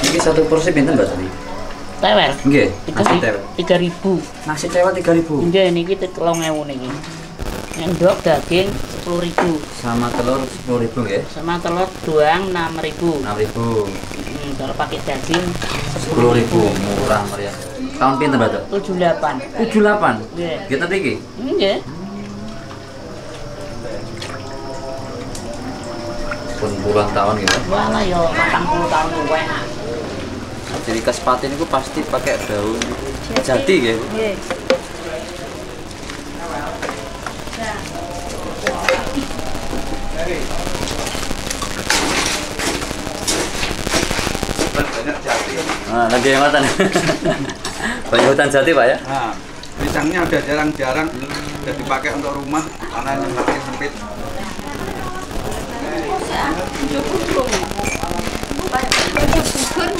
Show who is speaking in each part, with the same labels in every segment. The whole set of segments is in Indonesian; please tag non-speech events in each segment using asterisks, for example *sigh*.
Speaker 1: Ini satu porsi pinten Mbak tadi?
Speaker 2: Tewel.
Speaker 1: Nggih,
Speaker 2: Tiga
Speaker 1: nasi
Speaker 2: ri-
Speaker 1: tewel.
Speaker 2: tiga ribu.
Speaker 1: Nasi 3000
Speaker 2: Nggih niki telung ewu niki. Endok daging sepuluh ribu.
Speaker 1: sama telur 10000 nggih.
Speaker 2: Sama telur doang enam ribu.
Speaker 1: 6000.
Speaker 2: Hmm, kalau pakai daging
Speaker 1: 10000 murah meriah. Tahun pinten Mbak? Tok?
Speaker 2: tujuh delapan.
Speaker 1: 78.
Speaker 2: Nggih.
Speaker 1: Kita iki.
Speaker 2: Nggih.
Speaker 1: Pun puluhan tahun gitu.
Speaker 2: Wala yo patang puluh tahun luwe.
Speaker 1: Jadi khas patin itu pasti pakai daun jati ya.
Speaker 2: Nggih.
Speaker 1: Nah, lagi yang matan. Banyak hutan jati pak ya?
Speaker 3: Nah, pisangnya udah jarang-jarang udah dipakai untuk rumah karena yang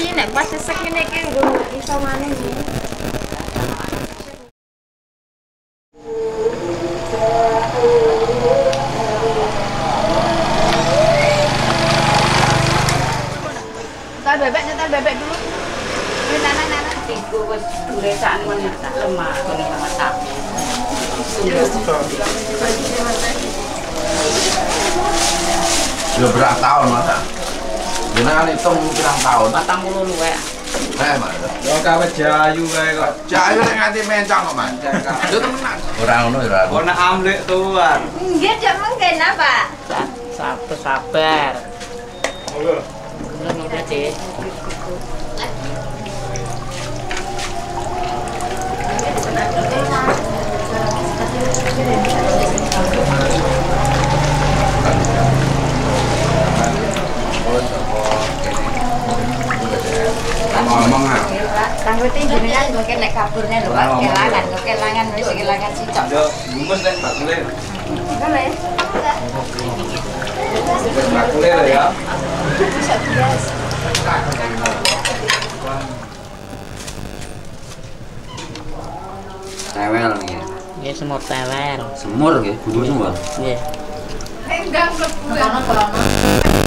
Speaker 4: Ini
Speaker 2: nak baca sakit nak kan guru lagi sama
Speaker 3: ni. Jangan hitung pirang tahun.
Speaker 2: Patang puluh luwe.
Speaker 3: Eh, Mas. Yo kawe jayu kae kok. Jayu nek nganti mencang kok, Mas. Yo temenan.
Speaker 1: Ora ngono ya ora.
Speaker 3: Ono amlek tuan.
Speaker 4: Enggak, jangan mungkin apa?
Speaker 2: Sa- Sabar sabar. Belum udah deh.
Speaker 3: Ngomong
Speaker 4: kaburnya lho, Pak. Kelangan, gue kelangan, wis kelangan cicok.
Speaker 3: Yo, gumus nek bakule.
Speaker 4: Boleh?
Speaker 3: Bakule lho ya.
Speaker 4: Bisa bias.
Speaker 1: Tewel nih.
Speaker 2: Ya semur tewel.
Speaker 1: Semur nggih, bubur semur.
Speaker 2: Nggih.
Speaker 4: Enggak, enggak.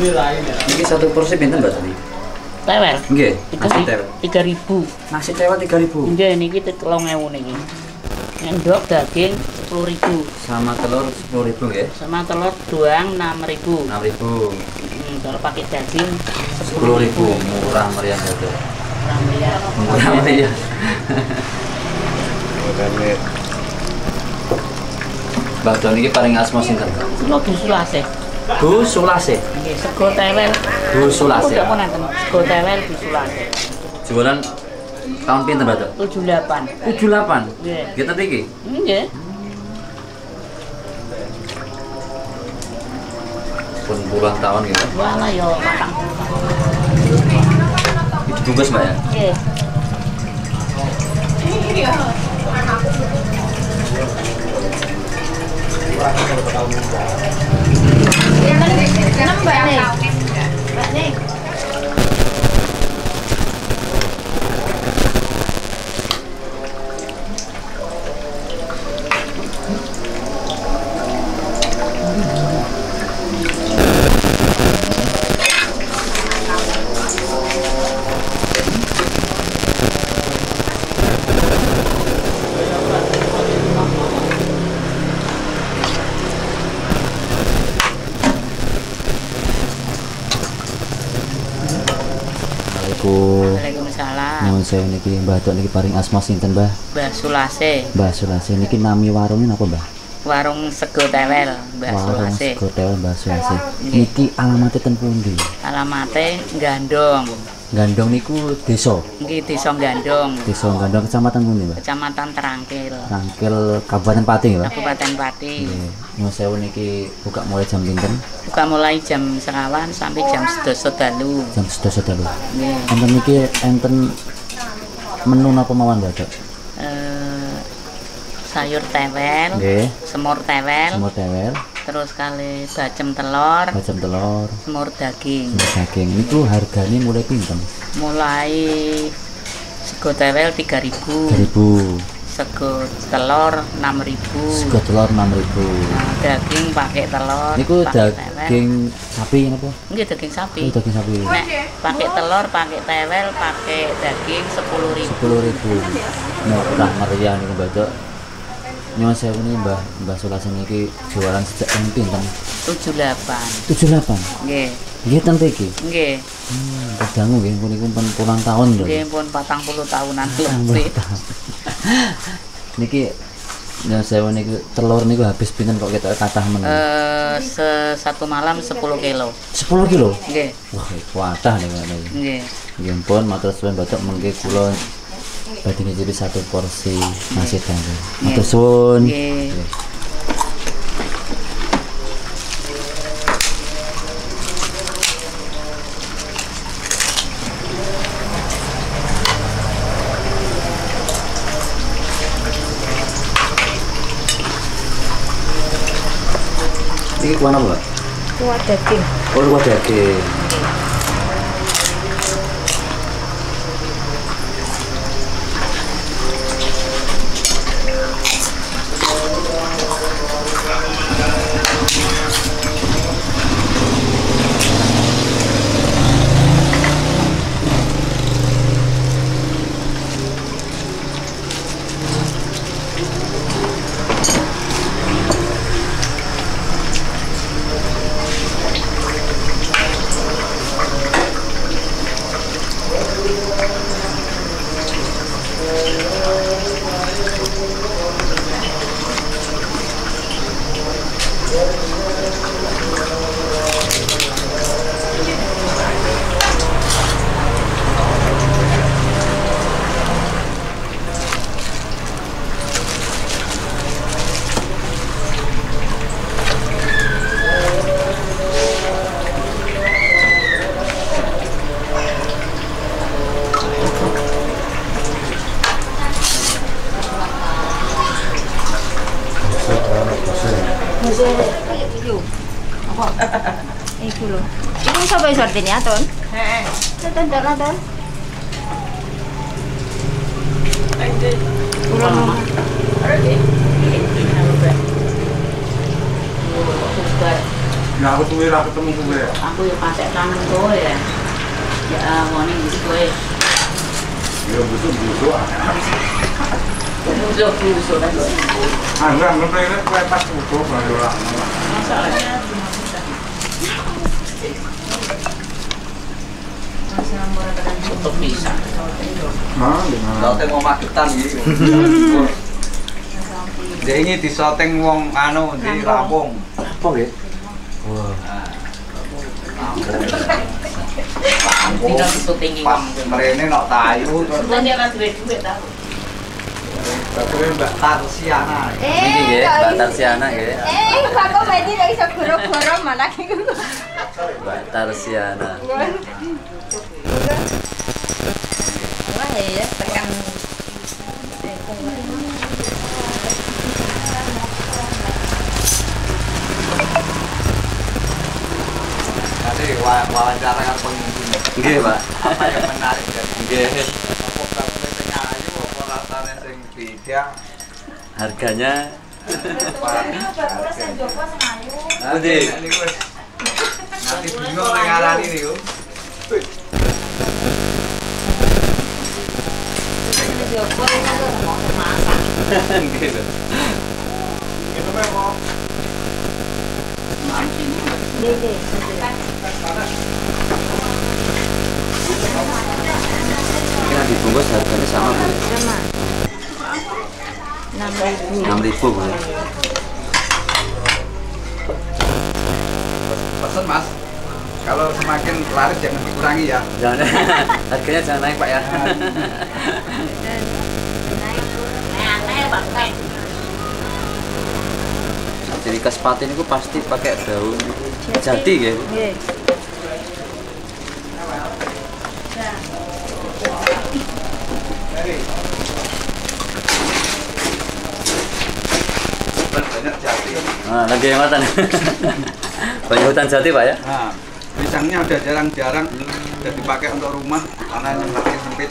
Speaker 1: Ini satu porsi pinten Mbak tadi?
Speaker 2: Tewel.
Speaker 1: Nggih, nasi tewel.
Speaker 2: tiga ribu.
Speaker 1: Nasi tewel 3000
Speaker 2: Nggih niki telung ewu niki. Endok daging sepuluh ribu.
Speaker 1: sama telur 10000 nggih.
Speaker 2: Sama telur doang enam ribu.
Speaker 1: 6000.
Speaker 2: Hmm, kalau pakai daging
Speaker 1: 10000 murah meriah gitu.
Speaker 2: kurang miliar.
Speaker 1: Murah meriah. Mbak Don ini paling asma sinten?
Speaker 2: Kulo busulase.
Speaker 1: Bu Sulase.
Speaker 2: Nggih, sego tewel.
Speaker 1: Bu Sulase.
Speaker 2: Pun enten. Sego tewel busulase.
Speaker 1: Jualan tahun pinten Mbak Don?
Speaker 2: Tujuh delapan.
Speaker 1: 78.
Speaker 2: Nggih.
Speaker 1: Kita iki.
Speaker 2: Nggih.
Speaker 1: Pun puluhan tahun gitu.
Speaker 2: Wala yo patang.
Speaker 1: Dibungkus Mbak ya?
Speaker 2: Nggih.
Speaker 4: Enam mbak nih. Mbak nih.
Speaker 1: Assalamualaikum. Sewu niki Mbah Dok niki paring asma sinten Mbah?
Speaker 2: Mbah Sulase,
Speaker 1: Mbah Sulase niki nami warungnya napa Mbah?
Speaker 2: warung sego tewel, Mbah
Speaker 1: Warung
Speaker 2: Sulase.
Speaker 1: Sego Tewel Mbah Sulase. Niki alamatnya ten pundi?
Speaker 2: Alamate Gandong.
Speaker 1: Gandong niku desa.
Speaker 2: Nggih desa Gandong,
Speaker 1: Desa Gandong kecamatan pundi Mbah?
Speaker 2: Kecamatan Terangkil,
Speaker 1: Rangkil Kabupaten Pati ya, Mbah?
Speaker 2: Kabupaten Pati.
Speaker 1: Nggih. Nyuwun sewu niki buka mulai jam pinten?
Speaker 2: Buka mulai jam sekawan sampai jam sedasa dalu.
Speaker 1: Jam sedasa dalu.
Speaker 2: Nggih.
Speaker 1: Enten niki enten menu napa mawon Mbah Dok?
Speaker 2: Eh, sayur tewel,
Speaker 1: Nggih.
Speaker 2: semur tewel,
Speaker 1: Semur tewel,
Speaker 2: terus kali bacem telur,
Speaker 1: bacem telur,
Speaker 2: semur daging.
Speaker 1: semur daging. Niku harganya mulai pinten?
Speaker 2: Mulai Sego tewel 3000.
Speaker 1: 3000.
Speaker 2: Sego telur 6000.
Speaker 1: Sego telur 6000.
Speaker 2: Nah, daging pakai telur.
Speaker 1: Niku daging sapi napa?
Speaker 2: Nggih daging sapi.
Speaker 1: Oh, daging sapi.
Speaker 2: Nek pakai telur, pakai tewel, pakai daging 10.000.
Speaker 1: 10.000. Nah, udah meriah niku Mbak. Nyuwun sewu nih Mbah Mbah Sulasen iki jualan sejak tahun pinten?
Speaker 2: 78.
Speaker 1: 78.
Speaker 2: Nggih.
Speaker 1: Nggih ten iki.
Speaker 2: Nggih.
Speaker 1: Hmm, kedangu nggih puniku pun puluhan tahun lho.
Speaker 2: Nggih pun 40 tahunan lebih.
Speaker 1: Niki nyuwun sewu niku telur niku habis pinten kok kita kathah men.
Speaker 2: Eh se satu malam 10 kilo.
Speaker 1: 10 kilo.
Speaker 2: Nggih.
Speaker 1: Wah, kuatah niku.
Speaker 2: Nggih.
Speaker 1: Nggih pun matur suwun Bapak mengke kula badhe ngicipi satu porsi nasi dangu. Matur suwun.
Speaker 2: Nggih.
Speaker 1: Ini kuah apa?
Speaker 4: Kuat daging.
Speaker 1: Oh, kuah daging.
Speaker 4: Thank you. Heeh. Tonton tonton tonton. Kurang
Speaker 3: Nah, aku tuh aku ketemu gue ya.
Speaker 2: Aku yang pakai tangan kowe ya. Ya ngene iki kowe.
Speaker 3: Ya
Speaker 2: kan kowe.
Speaker 3: Ah, enggak, enggak ora.
Speaker 2: Untuk bisa.
Speaker 3: Nah?
Speaker 5: Soteng wong Magetan iki. *laughs* Dia ini disoteng wong anu di Lampung.
Speaker 1: Apa nggih? Wah.
Speaker 2: Tinggal syuting iki.
Speaker 5: Pas merene nok tayu terus
Speaker 2: Nanti akan duit-duit tau.
Speaker 5: terus Mbak Tarsiana.
Speaker 1: Niki nggih, Mbak Tarsiana nggih.
Speaker 4: Eh, kok kok wedi lagi iso goro-goro malah iku.
Speaker 1: Mbak Tarsiana.
Speaker 4: Wah, ya tekan
Speaker 5: Nanti wa- wawancara kan pemimpin.
Speaker 1: Nggih, Pak.
Speaker 5: Apa yang menarik dari
Speaker 1: Nggih.
Speaker 5: apa kamu sing ayu apa rasane sing beda?
Speaker 1: Harganya
Speaker 5: Nanti niku *laughs*
Speaker 1: Pak. Kira dibungkus harganya sama Bu.
Speaker 4: sama. 6.000.
Speaker 1: 6.000 Bu.
Speaker 5: Pesen Mas. Kalau semakin laris jangan dikurangi ya.
Speaker 1: Jangan *laughs* harganya jangan naik Pak ya. *laughs* Jadi kesepatu ini pasti pakai daun jati ya.
Speaker 5: Banyak jati.
Speaker 1: Ah, lagi yang ngoten. *laughs* Banyak hutan jati Pak ya.
Speaker 5: Nah, pisangnya udah jarang-jarang udah dipakai untuk rumah karena yang makin sempit.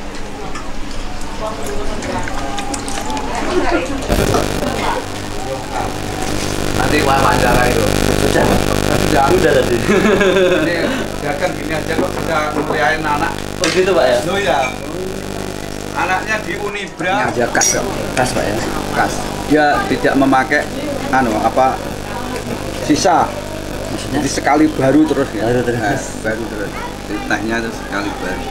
Speaker 6: Nanti wawancara itu.
Speaker 1: Sudah
Speaker 6: Sudah.
Speaker 1: Sudah tadi.
Speaker 6: Ini ya kan gini aja kok bisa ngeliatin anak.
Speaker 1: Oh gitu pak ya?
Speaker 6: Lo ya. Anaknya di Unibra.
Speaker 5: Aja kas.
Speaker 1: Kas pak ya?
Speaker 5: kas dia tidak memakai anu apa sisa
Speaker 1: Maksudnya?
Speaker 5: jadi sekali baru terus ya
Speaker 1: Baru terus.
Speaker 5: Nah, baru terus tehnya terus sekali baru